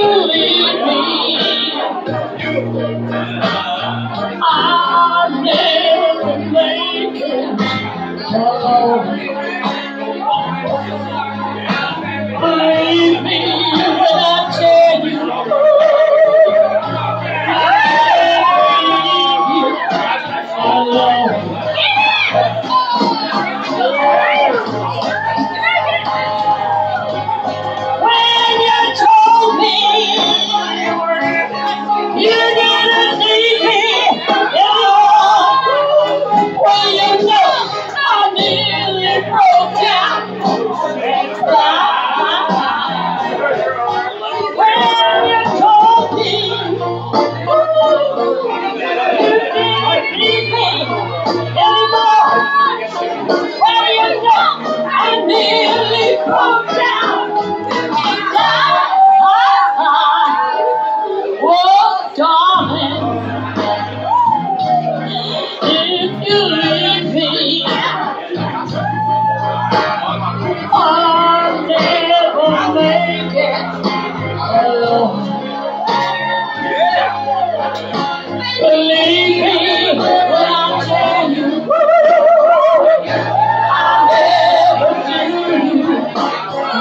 这里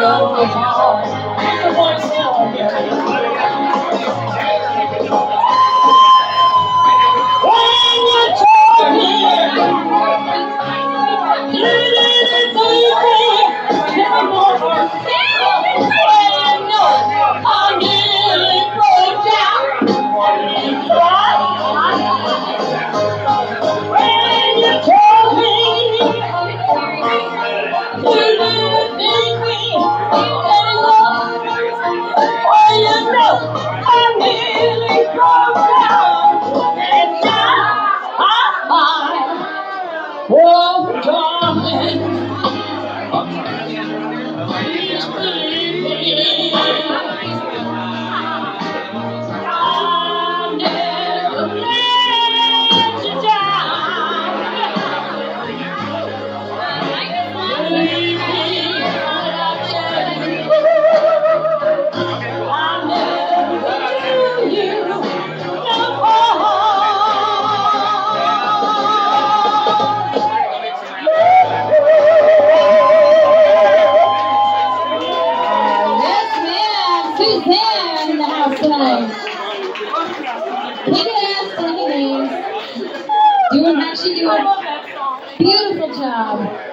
有好。Oh, darling. Beautiful job.